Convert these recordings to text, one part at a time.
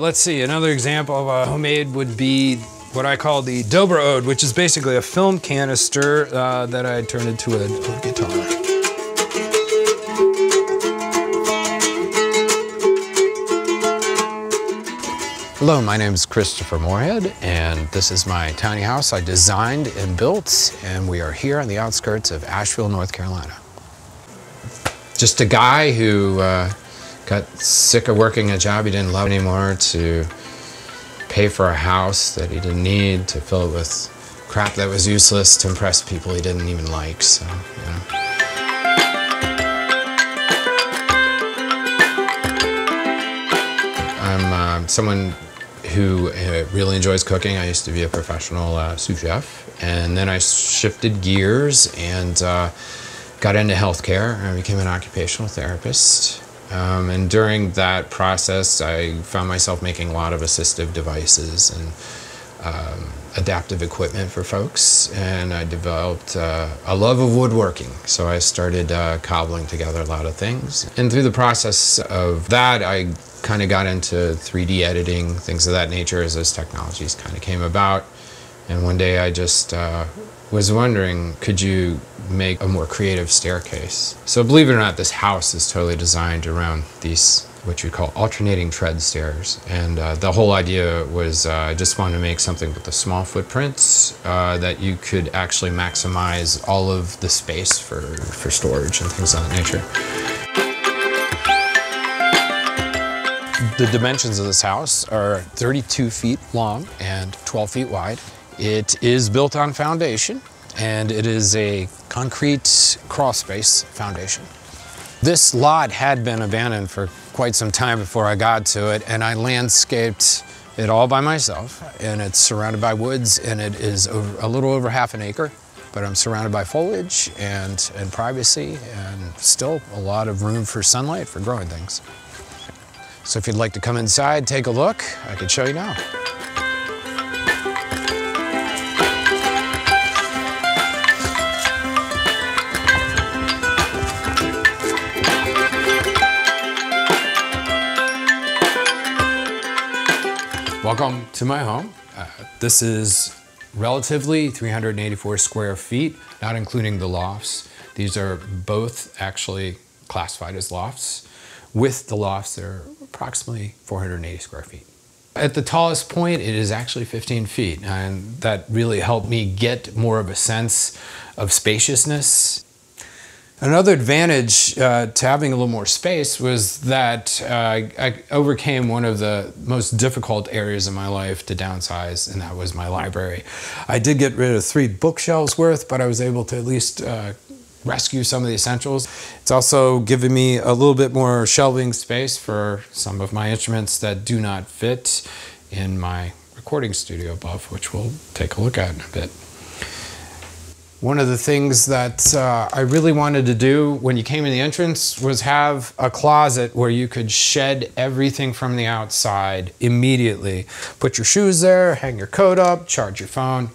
Let's see, another example of a homemade would be what I call the Dobro Ode, which is basically a film canister uh, that I turned into an oud guitar. Hello, my name is Christopher Morehead, and this is my tiny house I designed and built, and we are here on the outskirts of Asheville, North Carolina. Just a guy who uh, got sick of working a job he didn't love anymore to pay for a house that he didn't need, to fill it with crap that was useless to impress people he didn't even like, so, know. I'm uh, someone who uh, really enjoys cooking. I used to be a professional uh, sous chef, and then I shifted gears and uh, got into healthcare. I became an occupational therapist. Um, and during that process, I found myself making a lot of assistive devices and um, adaptive equipment for folks. And I developed uh, a love of woodworking. So I started uh, cobbling together a lot of things. And through the process of that, I kind of got into 3D editing, things of that nature as those technologies kind of came about. And one day I just uh, was wondering, could you make a more creative staircase? So believe it or not, this house is totally designed around these what you call alternating tread stairs. And uh, the whole idea was uh, I just wanted to make something with a small footprints uh, that you could actually maximize all of the space for, for storage and things of that nature. The dimensions of this house are 32 feet long and 12 feet wide. It is built on foundation and it is a concrete crawl space foundation. This lot had been abandoned for quite some time before I got to it and I landscaped it all by myself and it's surrounded by woods and it is a little over half an acre but I'm surrounded by foliage and, and privacy and still a lot of room for sunlight for growing things. So if you'd like to come inside, take a look, I can show you now. Welcome to my home. Uh, this is relatively 384 square feet, not including the lofts. These are both actually classified as lofts. With the lofts, they're approximately 480 square feet. At the tallest point, it is actually 15 feet, and that really helped me get more of a sense of spaciousness. Another advantage uh, to having a little more space was that uh, I overcame one of the most difficult areas of my life to downsize, and that was my library. I did get rid of three bookshelves worth, but I was able to at least uh, rescue some of the essentials. It's also given me a little bit more shelving space for some of my instruments that do not fit in my recording studio above, which we'll take a look at in a bit. One of the things that uh, I really wanted to do when you came in the entrance was have a closet where you could shed everything from the outside immediately. Put your shoes there, hang your coat up, charge your phone.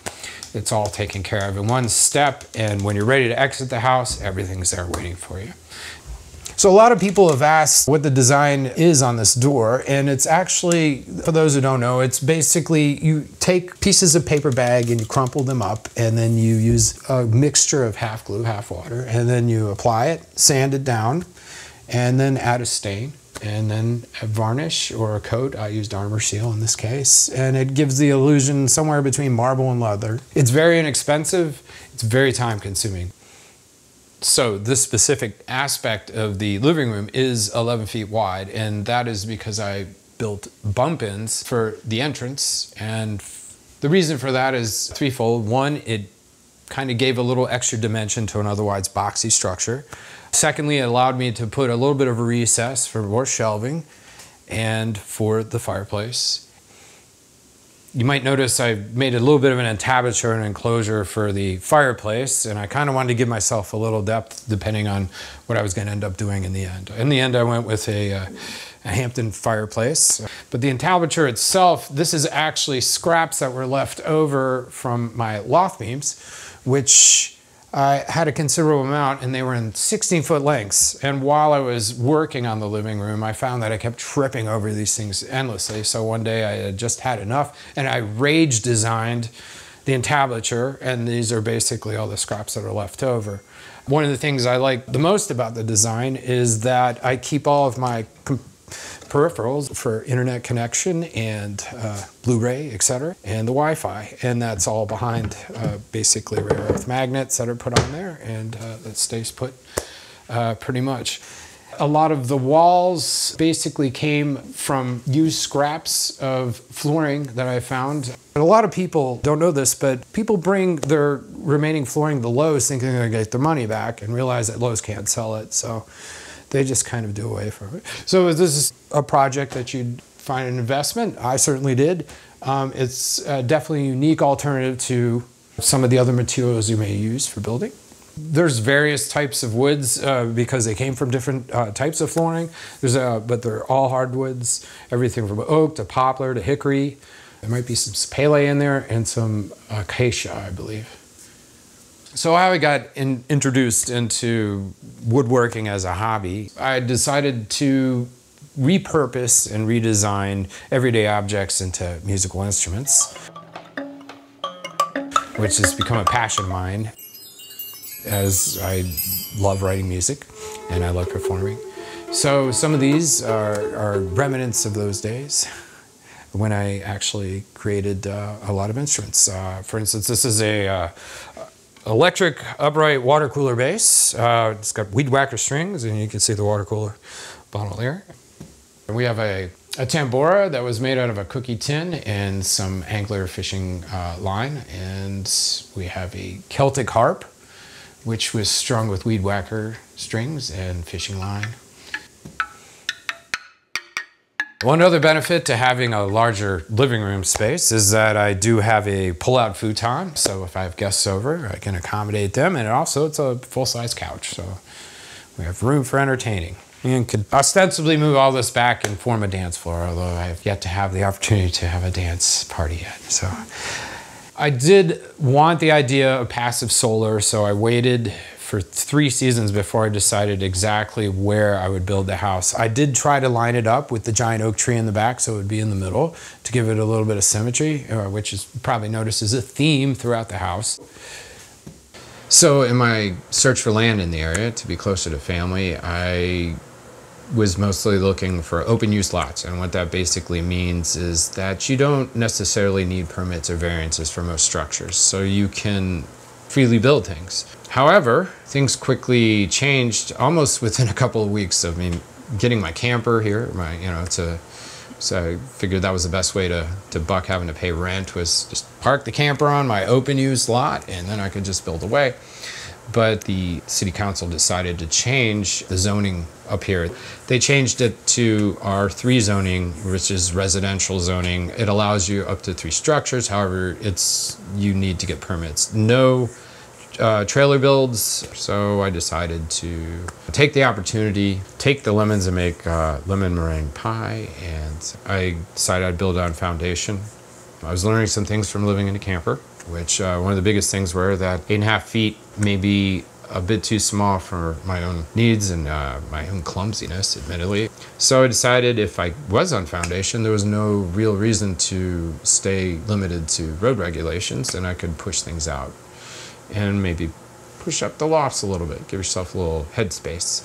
It's all taken care of in one step. And when you're ready to exit the house, everything's there waiting for you. So a lot of people have asked what the design is on this door, and it's actually, for those who don't know, it's basically you take pieces of paper bag and you crumple them up, and then you use a mixture of half glue, half water, and then you apply it, sand it down, and then add a stain and then a varnish or a coat. I used Arm-R-Seal in this case, and it gives the illusion somewhere between marble and leather. It's very inexpensive, it's very time consuming. So this specific aspect of the living room is 11 feet wide, and that is because I built bump ins for the entrance, and the reason for that is threefold. One, it kind of gave a little extra dimension to an otherwise boxy structure. Secondly, it allowed me to put a little bit of a recess for more shelving and for the fireplace. You might notice I made a little bit of an entablature and enclosure for the fireplace, and I kind of wanted to give myself a little depth depending on what I was going to end up doing in the end. In the end, I went with a, uh, a Hampton fireplace. But the entablature itself, this is actually scraps that were left over from my loft beams, which I had a considerable amount and they were in 16 foot lengths. And while I was working on the living room, I found that I kept tripping over these things endlessly. So one day I had just had enough and I rage designed the entablature, and these are basically all the scraps that are left over. One of the things I like the most about the design is that I keep all of my peripherals for internet connection and uh, Blu-ray, etc., and the Wi-Fi, and that's all behind uh, basically rare earth magnets that are put on there, and uh, that stays put uh, pretty much. A lot of the walls basically came from used scraps of flooring that I found. a lot of people don't know this, but people bring their remaining flooring to Lowe's thinking they're to get their money back and realize that Lowe's can't sell it. So they just kind of do away from it. So this is a project that you'd find an investment? I certainly did. Um, it's uh, definitely a unique alternative to some of the other materials you may use for building. There's various types of woods uh, because they came from different uh, types of flooring. There's a, but they're all hardwoods, everything from oak to poplar to hickory. There might be some sapele in there and some acacia, I believe. So how I got in, introduced into woodworking as a hobby, I decided to repurpose and redesign everyday objects into musical instruments, which has become a passion of mine as I love writing music and I love performing. So some of these are, are remnants of those days when I actually created uh, a lot of instruments. Uh, for instance, this is a uh, electric upright water cooler bass. Uh, it's got weed whacker strings, and you can see the water cooler bottle there. We have a, a tambora that was made out of a cookie tin and some angler fishing uh, line, and we have a Celtic harp, which was strung with weed whacker strings and fishing line. One other benefit to having a larger living room space is that I do have a pull-out futon, so if I have guests over, I can accommodate them, and also it's a full-size couch, so we have room for entertaining. And could ostensibly move all this back and form a dance floor, although I have yet to have the opportunity to have a dance party yet. So I did want the idea of passive solar, so I waited for three seasons before I decided exactly where I would build the house. I did try to line it up with the giant oak tree in the back so it would be in the middle to give it a little bit of symmetry, uh, which is probably noticed as a theme throughout the house. So in my search for land in the area to be closer to family, I was mostly looking for open use lots. And what that basically means is that you don't necessarily need permits or variances for most structures. So you can freely build things. However, things quickly changed almost within a couple of weeks of me getting my camper here, my you know, to so I figured that was the best way to, to buck having to pay rent was just park the camper on my open use lot and then I could just build away. But the city council decided to change the zoning up here. They changed it to R3 zoning, which is residential zoning. It allows you up to three structures. However, it's you need to get permits. No uh, trailer builds, so I decided to take the opportunity, take the lemons and make uh, lemon meringue pie, and I decided I'd build on foundation. I was learning some things from living in a camper, which uh, one of the biggest things were that eight and a half feet may be a bit too small for my own needs and uh, my own clumsiness, admittedly. So I decided if I was on foundation, there was no real reason to stay limited to road regulations and I could push things out and maybe push up the lofts a little bit, give yourself a little headspace.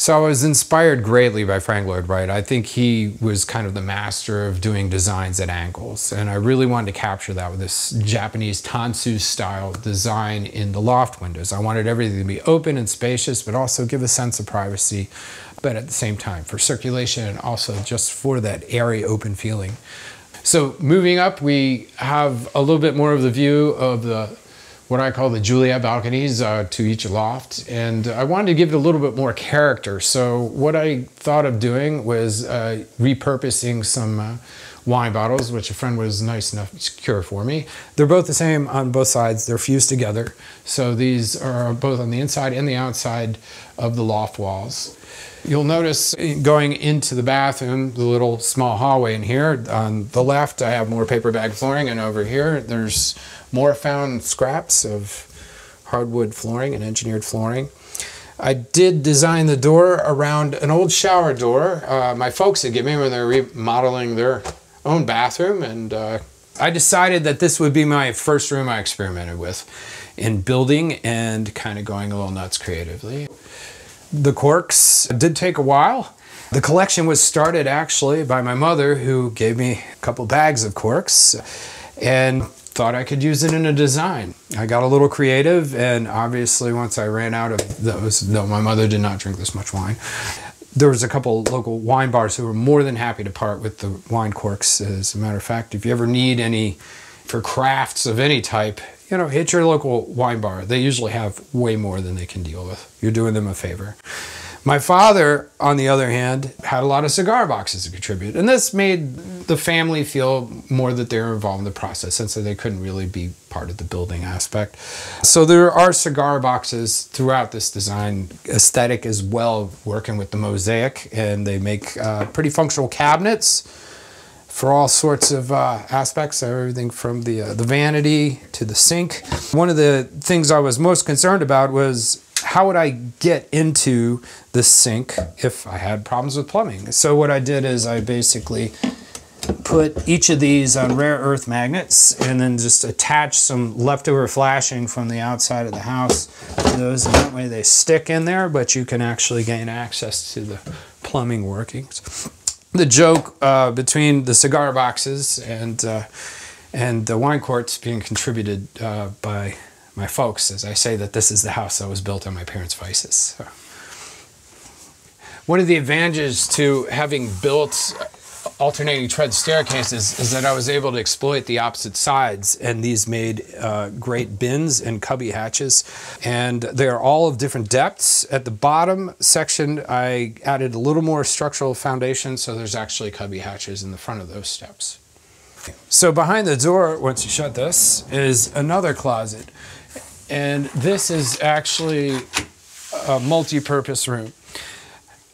So I was inspired greatly by Frank Lloyd Wright. I think he was kind of the master of doing designs at angles. And I really wanted to capture that with this Japanese tansu style design in the loft windows. I wanted everything to be open and spacious, but also give a sense of privacy, but at the same time for circulation and also just for that airy open feeling. So moving up, we have a little bit more of the view of the what I call the Juliet balconies uh, to each loft. And I wanted to give it a little bit more character. So what I thought of doing was uh, repurposing some uh, wine bottles, which a friend was nice enough to secure for me. They're both the same on both sides. They're fused together. So these are both on the inside and the outside of the loft walls. You'll notice going into the bathroom, the little small hallway in here, on the left I have more paper bag flooring and over here there's more found scraps of hardwood flooring and engineered flooring. I did design the door around an old shower door uh, my folks had given me when they were remodeling their own bathroom, and uh, I decided that this would be my first room I experimented with in building and kind of going a little nuts creatively. The corks did take a while. The collection was started actually by my mother, who gave me a couple bags of corks and thought I could use it in a design. I got a little creative, and obviously, once I ran out of those, no, my mother did not drink this much wine. There was a couple local wine bars who were more than happy to part with the wine corks. As a matter of fact, if you ever need any for crafts of any type, you know, hit your local wine bar. They usually have way more than they can deal with. You're doing them a favor. My father, on the other hand, had a lot of cigar boxes to contribute. And this made the family feel more that they were involved in the process since they couldn't really be part of the building aspect. So there are cigar boxes throughout this design aesthetic as well, working with the mosaic. And they make uh, pretty functional cabinets for all sorts of uh, aspects, everything from the, uh, the vanity to the sink. One of the things I was most concerned about was how would I get into the sink if I had problems with plumbing? So what I did is I basically put each of these on rare earth magnets and then just attach some leftover flashing from the outside of the house to those and that way they stick in there but you can actually gain access to the plumbing workings. The joke uh, between the cigar boxes and uh, and the wine courts being contributed uh, by my folks as I say that this is the house that was built on my parents' vices. So. One of the advantages to having built alternating tread staircases is that I was able to exploit the opposite sides, and these made uh, great bins and cubby hatches. And they are all of different depths. At the bottom section, I added a little more structural foundation, so there's actually cubby hatches in the front of those steps. So behind the door, once you shut this, is another closet. And this is actually a multi-purpose room.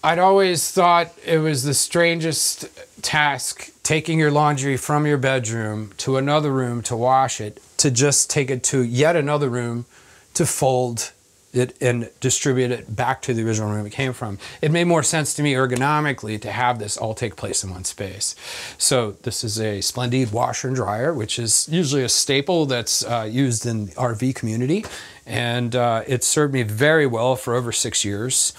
I'd always thought it was the strangest task taking your laundry from your bedroom to another room to wash it, to just take it to yet another room to fold it and distribute it back to the original room it came from. It made more sense to me ergonomically to have this all take place in one space. So this is a Splendide washer and dryer, which is usually a staple that's uh, used in the RV community. And uh, it served me very well for over six years.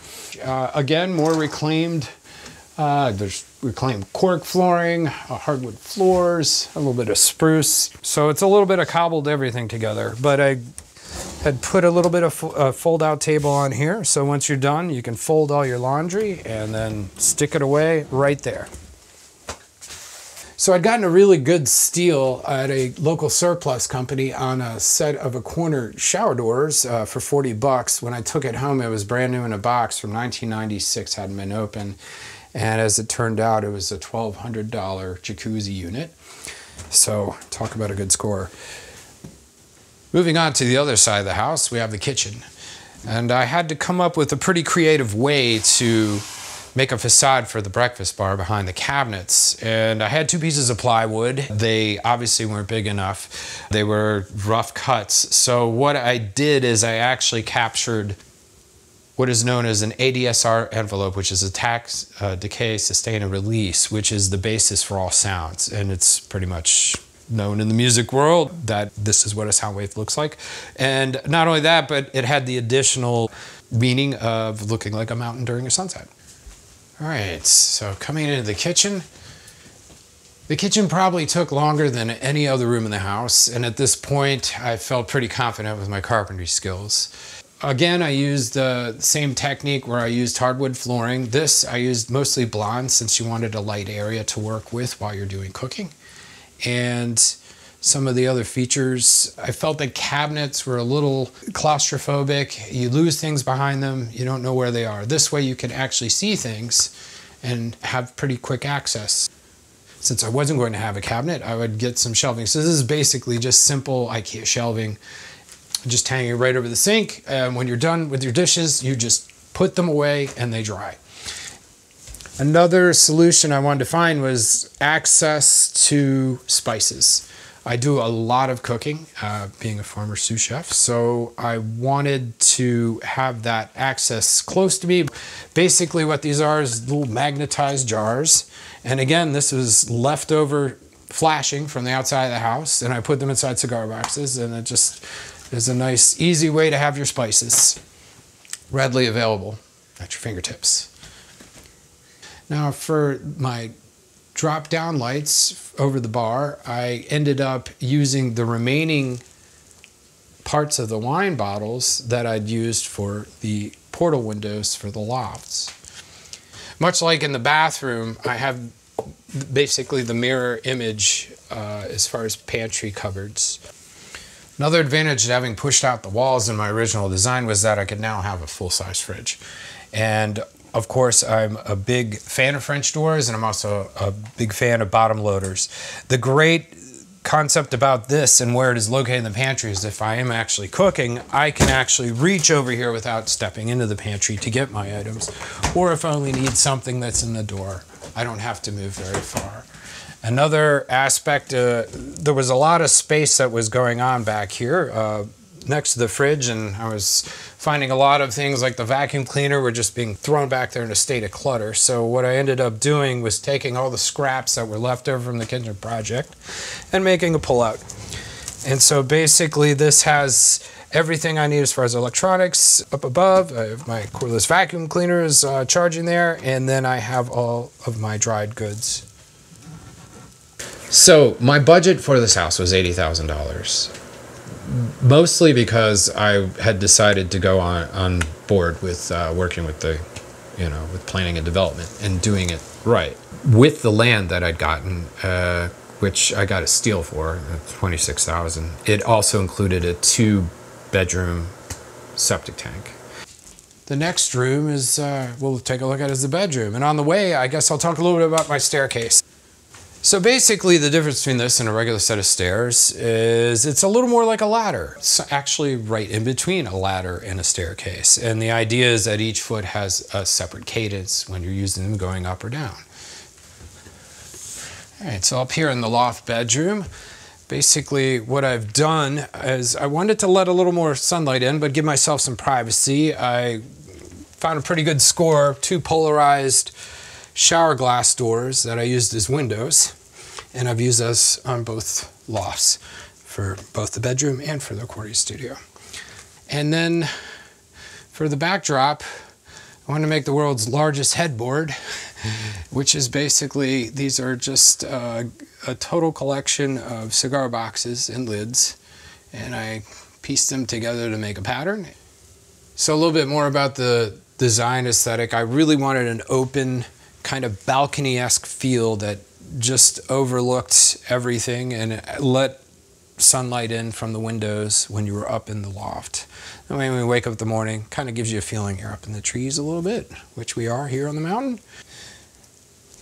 Uh, again, more reclaimed uh, there's reclaimed cork flooring, uh, hardwood floors, a little bit of spruce. So it's a little bit of cobbled everything together. But I had put a little bit of a uh, fold out table on here. So once you're done, you can fold all your laundry and then stick it away right there. So I'd gotten a really good steal at a local surplus company on a set of a corner shower doors uh, for 40 bucks. When I took it home, it was brand new in a box from 1996, hadn't been open. And as it turned out, it was a $1,200 jacuzzi unit. So talk about a good score. Moving on to the other side of the house, we have the kitchen. And I had to come up with a pretty creative way to make a facade for the breakfast bar behind the cabinets. And I had two pieces of plywood. They obviously weren't big enough. They were rough cuts. So what I did is I actually captured what is known as an ADSR envelope, which is attack, uh, decay, sustain, and release, which is the basis for all sounds. And it's pretty much known in the music world that this is what a sound wave looks like. And not only that, but it had the additional meaning of looking like a mountain during a sunset. All right, so coming into the kitchen. The kitchen probably took longer than any other room in the house, and at this point, I felt pretty confident with my carpentry skills. Again, I used the same technique where I used hardwood flooring. This I used mostly blonde since you wanted a light area to work with while you're doing cooking and some of the other features. I felt that cabinets were a little claustrophobic. You lose things behind them, you don't know where they are. This way you can actually see things and have pretty quick access. Since I wasn't going to have a cabinet, I would get some shelving. So this is basically just simple IKEA shelving, just hanging right over the sink. And when you're done with your dishes, you just put them away and they dry. Another solution I wanted to find was access to spices. I do a lot of cooking, uh, being a former sous chef, so I wanted to have that access close to me. Basically, what these are is little magnetized jars. And again, this was leftover flashing from the outside of the house, and I put them inside cigar boxes, and it just is a nice, easy way to have your spices readily available at your fingertips. Now, for my drop down lights over the bar, I ended up using the remaining parts of the wine bottles that I'd used for the portal windows for the lofts. Much like in the bathroom, I have basically the mirror image uh, as far as pantry cupboards. Another advantage of having pushed out the walls in my original design was that I could now have a full-size fridge. And of course, I'm a big fan of French doors and I'm also a big fan of bottom loaders. The great concept about this and where it is located in the pantry is if I am actually cooking, I can actually reach over here without stepping into the pantry to get my items. Or if I only need something that's in the door, I don't have to move very far. Another aspect, uh, there was a lot of space that was going on back here. Uh, next to the fridge and I was finding a lot of things like the vacuum cleaner were just being thrown back there in a state of clutter. So what I ended up doing was taking all the scraps that were left over from the kitchen project and making a pullout. And so basically this has everything I need as far as electronics up above. I have my cordless vacuum cleaner is uh, charging there and then I have all of my dried goods. So my budget for this house was $80,000 mostly because I had decided to go on on board with uh, working with the, you know, with planning and development and doing it right with the land that I'd gotten, uh, which I got a steal for uh, twenty six thousand. It also included a two bedroom septic tank. The next room is uh, we'll take a look at is the bedroom, and on the way, I guess I'll talk a little bit about my staircase. So basically the difference between this and a regular set of stairs is it's a little more like a ladder. It's actually right in between a ladder and a staircase. And the idea is that each foot has a separate cadence when you're using them going up or down. All right, so up here in the loft bedroom, basically what I've done is I wanted to let a little more sunlight in, but give myself some privacy. I found a pretty good score, two polarized shower glass doors that I used as windows and I've used those on both lofts for both the bedroom and for the recording studio. And then for the backdrop, I want to make the world's largest headboard, which is basically, these are just uh, a total collection of cigar boxes and lids, and I pieced them together to make a pattern. So a little bit more about the design aesthetic. I really wanted an open, kind of balcony-esque feel that just overlooked everything and let sunlight in from the windows when you were up in the loft. And when we wake up in the morning, kind of gives you a feeling you're up in the trees a little bit, which we are here on the mountain.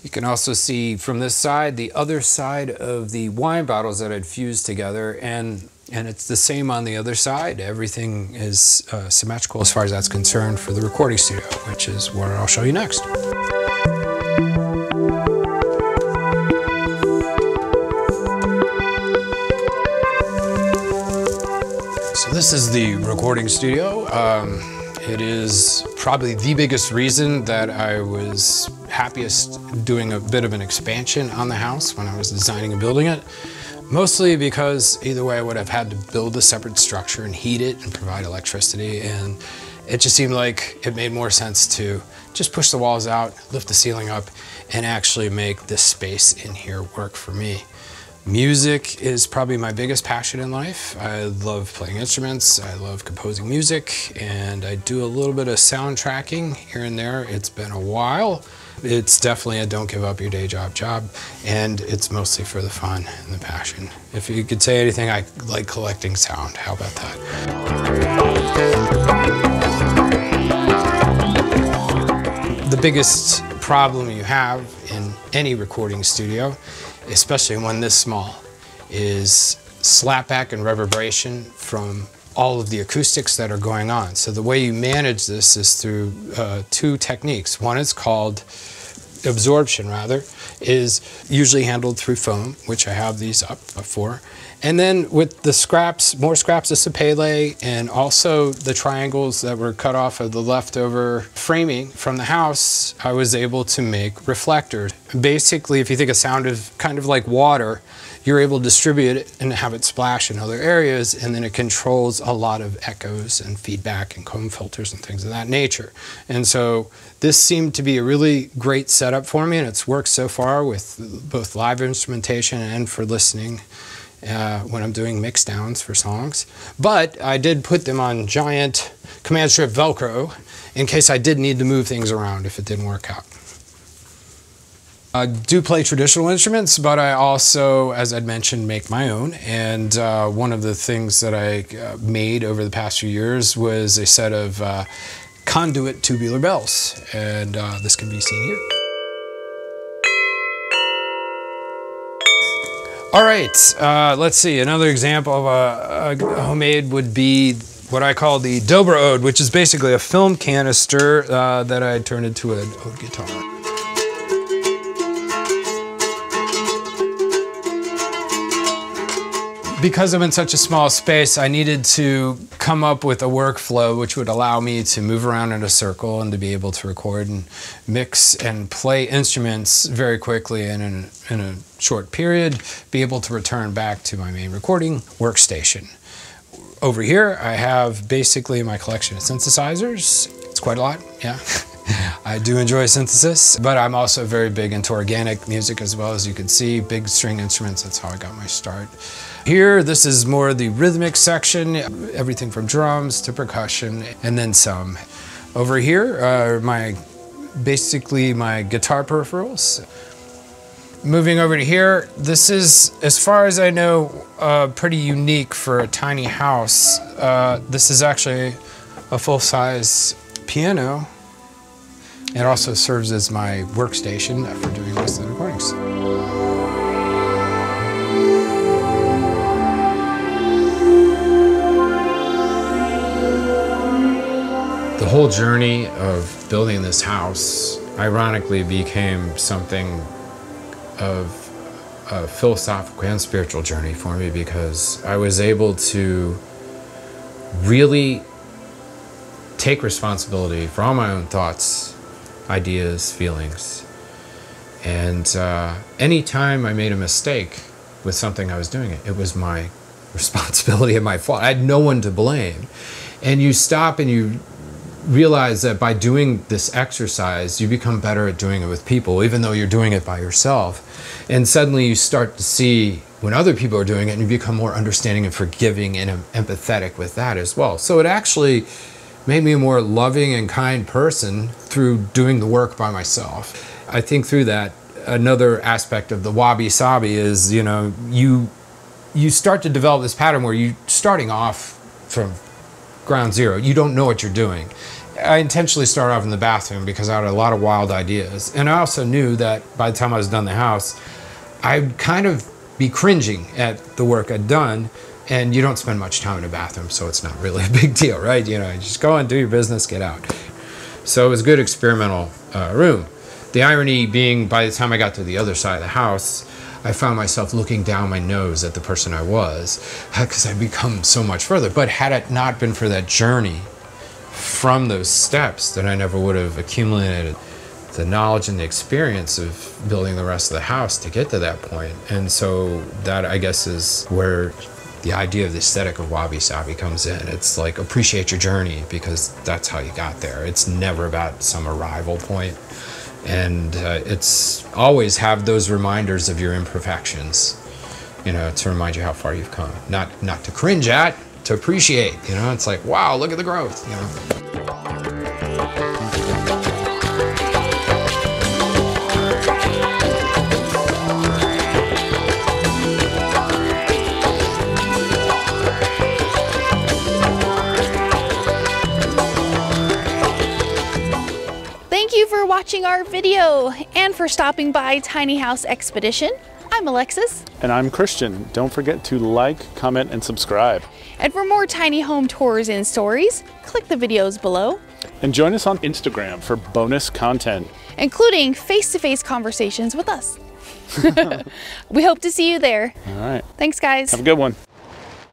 You can also see from this side, the other side of the wine bottles that I'd fused together, and, and it's the same on the other side. Everything is uh, symmetrical as far as that's concerned for the recording studio, which is what I'll show you next. This is the recording studio. Um, it is probably the biggest reason that I was happiest doing a bit of an expansion on the house when I was designing and building it. Mostly because either way I would have had to build a separate structure and heat it and provide electricity and it just seemed like it made more sense to just push the walls out, lift the ceiling up, and actually make this space in here work for me. Music is probably my biggest passion in life. I love playing instruments, I love composing music, and I do a little bit of soundtracking here and there. It's been a while. It's definitely a don't give up your day job job, and it's mostly for the fun and the passion. If you could say anything, I like collecting sound. How about that? The biggest problem you have in any recording studio especially one this small, is slapback and reverberation from all of the acoustics that are going on. So the way you manage this is through uh, two techniques. One is called absorption rather, is usually handled through foam, which I have these up for. And then with the scraps, more scraps of sapele and also the triangles that were cut off of the leftover framing from the house, I was able to make reflectors. Basically, if you think of sound of kind of like water, you're able to distribute it and have it splash in other areas, and then it controls a lot of echoes and feedback and comb filters and things of that nature. And so this seemed to be a really great setup for me, and it's worked so far with both live instrumentation and for listening. Uh, when I'm doing mix downs for songs. But I did put them on giant command strip Velcro in case I did need to move things around if it didn't work out. I do play traditional instruments, but I also, as I'd mentioned, make my own. And uh, one of the things that I uh, made over the past few years was a set of uh, conduit tubular bells. And uh, this can be seen here. All right, uh, let's see. Another example of a, a, homemade would be what I call the Dobro Ode, which is basically a film canister uh, that I turned into an ode guitar. Because I'm in such a small space, I needed to come up with a workflow which would allow me to move around in a circle and to be able to record and mix and play instruments very quickly and in, in a short period, be able to return back to my main recording workstation. Over here, I have basically my collection of synthesizers. It's quite a lot, yeah. I do enjoy synthesis, but I'm also very big into organic music as well as you can see, big string instruments, that's how I got my start. Here, this is more the rhythmic section, everything from drums to percussion, and then some. Over here are my, basically my guitar peripherals. Moving over to here, this is, as far as I know, uh, pretty unique for a tiny house. Uh, this is actually a full-size piano. It also serves as my workstation for doing most of the recordings. Whole journey of building this house ironically became something of a philosophical and spiritual journey for me because I was able to really take responsibility for all my own thoughts, ideas, feelings. And uh, anytime I made a mistake with something I was doing, it, it was my responsibility and my fault. I had no one to blame. And you stop and you realize that by doing this exercise, you become better at doing it with people, even though you're doing it by yourself. And suddenly you start to see when other people are doing it and you become more understanding and forgiving and empathetic with that as well. So it actually made me a more loving and kind person through doing the work by myself. I think through that, another aspect of the wabi sabi is, you know, you you start to develop this pattern where you're starting off from ground zero. You don't know what you're doing. I intentionally started off in the bathroom because I had a lot of wild ideas. And I also knew that by the time I was done the house, I'd kind of be cringing at the work I'd done. And you don't spend much time in a bathroom, so it's not really a big deal, right? You know, you just go and do your business, get out. So it was a good experimental uh, room. The irony being, by the time I got to the other side of the house, I found myself looking down my nose at the person I was because I'd become so much further. But had it not been for that journey from those steps, then I never would have accumulated the knowledge and the experience of building the rest of the house to get to that point. And so that I guess is where the idea of the aesthetic of wabi sabi comes in. It's like appreciate your journey because that's how you got there. It's never about some arrival point and uh, it's always have those reminders of your imperfections you know to remind you how far you've come not not to cringe at to appreciate you know it's like wow look at the growth you know Thank you for watching our video and for stopping by Tiny House Expedition. I'm Alexis. And I'm Christian. Don't forget to like, comment, and subscribe. And for more tiny home tours and stories, click the videos below. And join us on Instagram for bonus content. including face to face conversations with us. we hope to see you there. All right. Thanks, guys. Have a good one.